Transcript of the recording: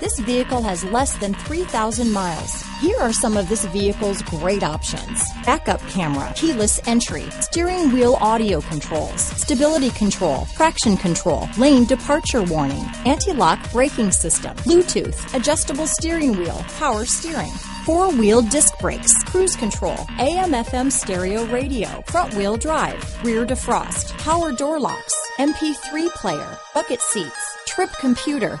This vehicle has less than 3,000 miles. Here are some of this vehicle's great options backup camera, keyless entry, steering wheel audio controls, stability control, traction control, lane departure warning, anti lock braking system, Bluetooth, adjustable steering wheel, power steering four wheel disc brakes, cruise control, AM FM stereo radio, front wheel drive, rear defrost, power door locks, MP3 player, bucket seats, trip computer.